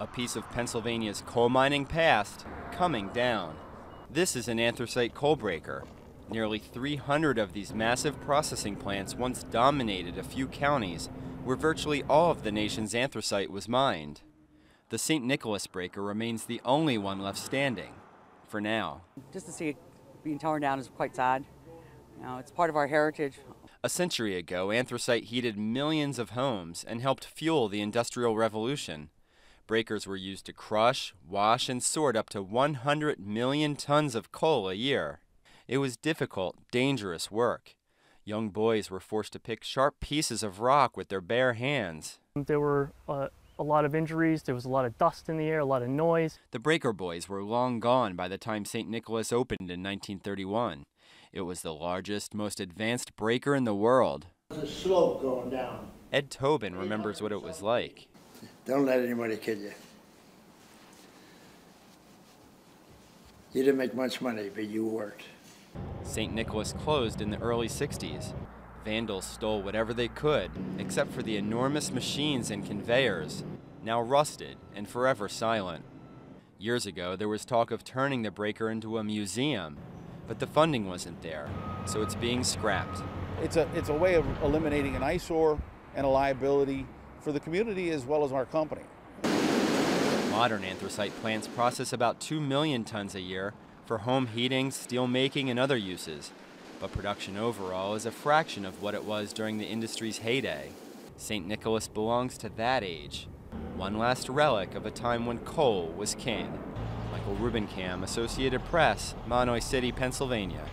a piece of Pennsylvania's coal mining past coming down. This is an anthracite coal breaker. Nearly 300 of these massive processing plants once dominated a few counties where virtually all of the nation's anthracite was mined. The St. Nicholas breaker remains the only one left standing, for now. Just to see it being torn down is quite sad. You know, it's part of our heritage. A century ago, anthracite heated millions of homes and helped fuel the Industrial Revolution. Breakers were used to crush, wash, and sort up to 100 million tons of coal a year. It was difficult, dangerous work. Young boys were forced to pick sharp pieces of rock with their bare hands. There were uh, a lot of injuries, there was a lot of dust in the air, a lot of noise. The Breaker Boys were long gone by the time St. Nicholas opened in 1931. It was the largest, most advanced breaker in the world. There's a slope going down. Ed Tobin remembers what it was like. Don't let anybody kid you. You didn't make much money, but you worked. St. Nicholas closed in the early 60s. Vandals stole whatever they could, except for the enormous machines and conveyors, now rusted and forever silent. Years ago, there was talk of turning the breaker into a museum, but the funding wasn't there, so it's being scrapped. It's a, it's a way of eliminating an eyesore and a liability for the community as well as our company. Modern anthracite plants process about 2 million tons a year for home heating, steel making, and other uses. But production overall is a fraction of what it was during the industry's heyday. St. Nicholas belongs to that age, one last relic of a time when coal was king. Michael Rubinkam, Associated Press, Mahanoy City, Pennsylvania.